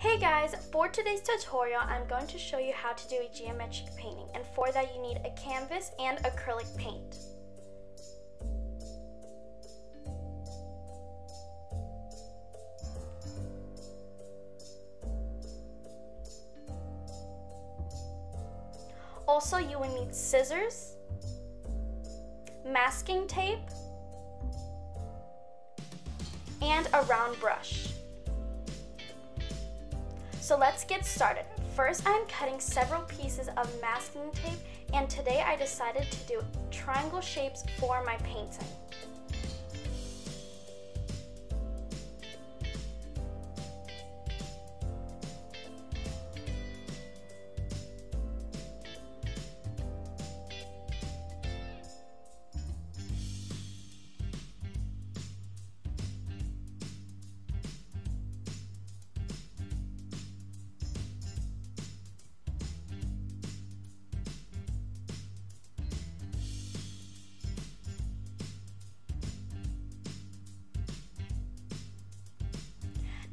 Hey guys, for today's tutorial, I'm going to show you how to do a geometric painting. And for that, you need a canvas and acrylic paint. Also, you will need scissors, masking tape, and a round brush. So let's get started. First, I'm cutting several pieces of masking tape and today I decided to do triangle shapes for my painting.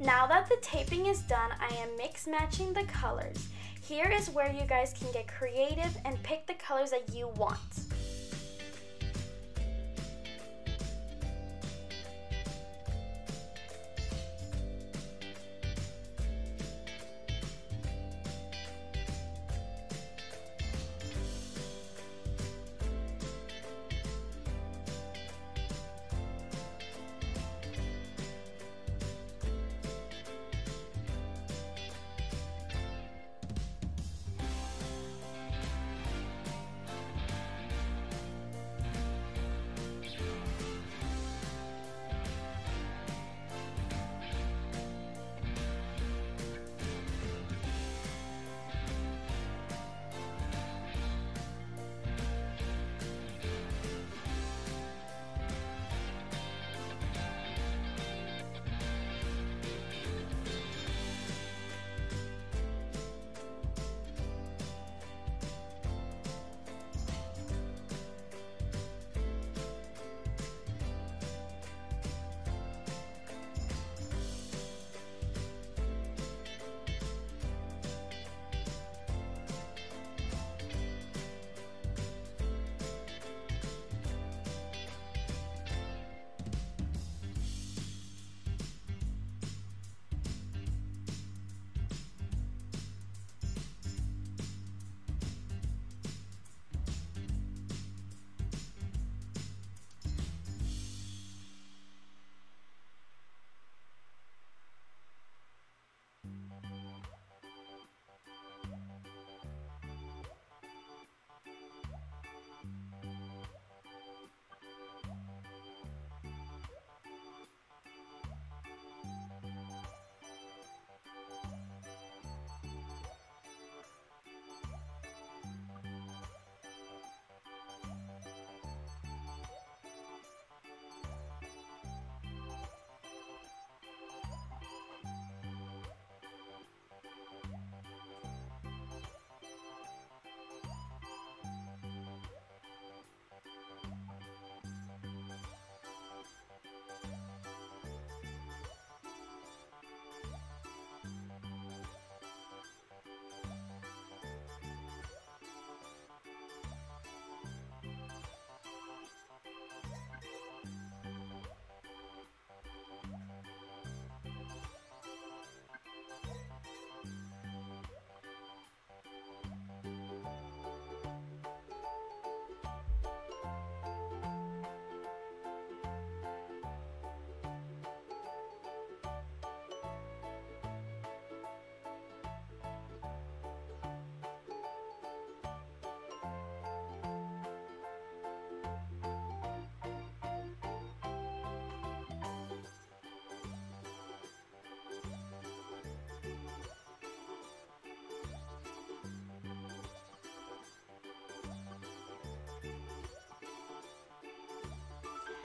Now that the taping is done, I am mix matching the colors. Here is where you guys can get creative and pick the colors that you want.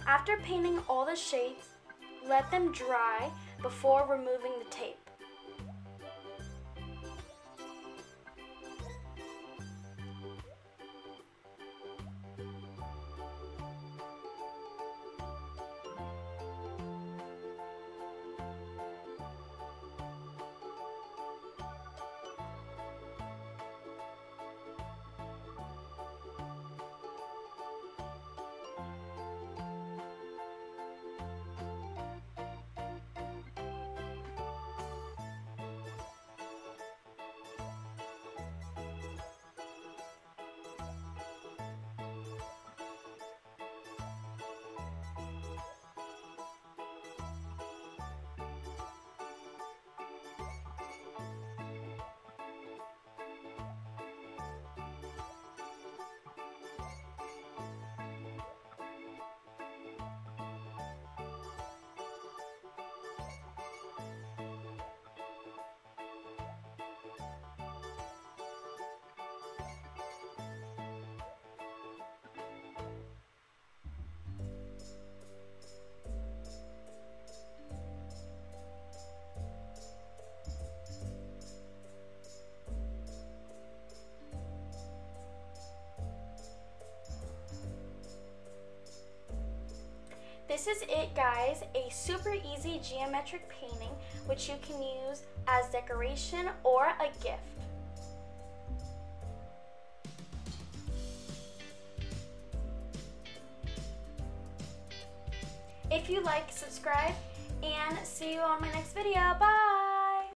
After painting all the shades, let them dry before removing the tape. This is it guys, a super easy geometric painting which you can use as decoration or a gift. If you like, subscribe, and see you on my next video. Bye!